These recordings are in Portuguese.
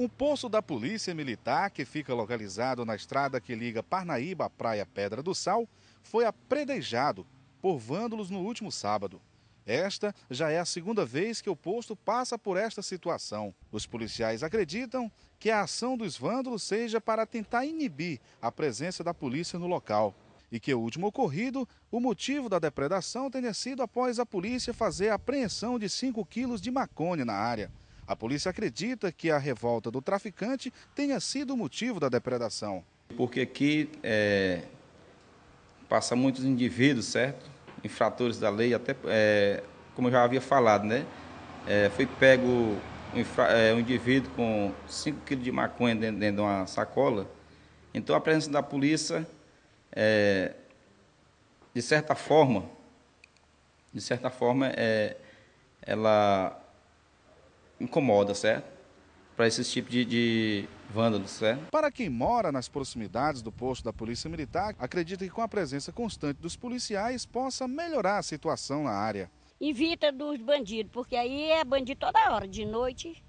Um posto da Polícia Militar, que fica localizado na estrada que liga Parnaíba à Praia Pedra do Sal, foi apredejado por vândalos no último sábado. Esta já é a segunda vez que o posto passa por esta situação. Os policiais acreditam que a ação dos vândalos seja para tentar inibir a presença da polícia no local. E que o último ocorrido, o motivo da depredação tenha sido após a polícia fazer a apreensão de 5 quilos de maconha na área. A polícia acredita que a revolta do traficante tenha sido o motivo da depredação. Porque aqui é, passa muitos indivíduos, certo? Infratores da lei, até é, como eu já havia falado, né? É, foi pego um, infra, é, um indivíduo com 5 quilos de maconha dentro, dentro, de uma sacola. Então a presença da polícia, é, de certa forma, de certa forma, é, ela incomoda, certo? Para esse tipo de, de vândalos, certo? Para quem mora nas proximidades do posto da Polícia Militar, acredita que com a presença constante dos policiais possa melhorar a situação na área. Evita dos bandidos, porque aí é bandido toda hora, de noite.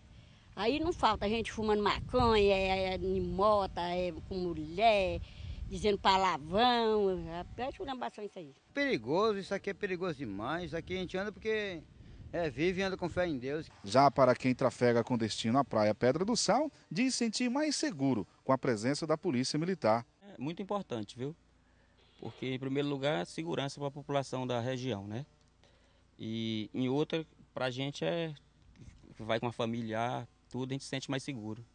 Aí não falta gente fumando maconha, é, é, em mota, é, com mulher, dizendo palavrão. Pede uma isso aí. Perigoso, isso aqui é perigoso demais. Isso aqui a gente anda porque é, vive e anda com fé em Deus. Já para quem trafega com destino à praia Pedra do Sal, diz sentir mais seguro com a presença da Polícia Militar. É muito importante, viu? Porque, em primeiro lugar, segurança para a população da região, né? E em outra, para a gente é vai com a familiar, tudo, a gente se sente mais seguro.